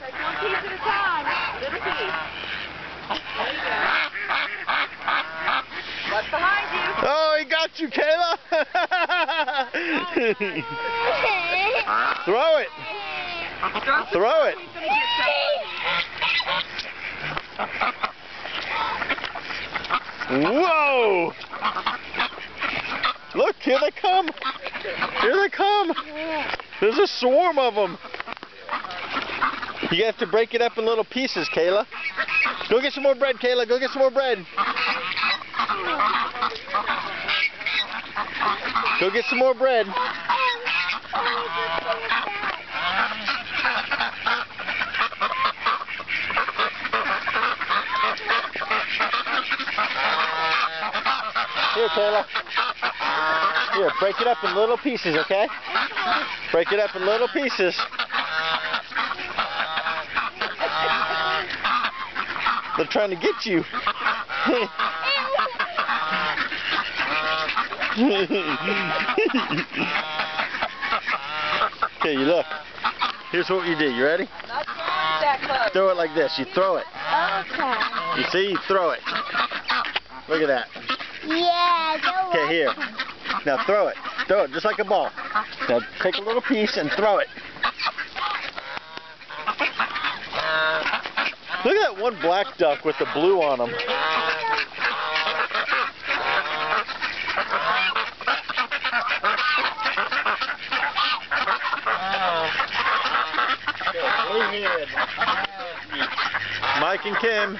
Take one piece at a time. Little piece. There you go. What's behind you? Oh, he got you, Kayla. Throw it. Throw it. Whoa! Look, here they come. Here they come. There's a swarm of them. You have to break it up in little pieces, Kayla. Go get some more bread, Kayla. Go get some more bread. Go get some more bread. Here, Kayla. Here, break it up in little pieces, okay? Break it up in little pieces. They're trying to get you. okay, you look. Here's what you do. You ready? Throw it like this. You throw it. Okay. You see? You throw it. Look at that. Yeah, Okay, here. Now throw it. Throw it just like a ball. Now take a little piece and throw it. Look at that one black duck with the blue on him. Mike and Kim.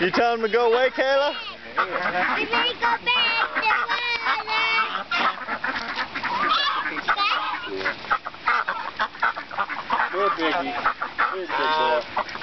you telling them to go away, Kayla? 对对对对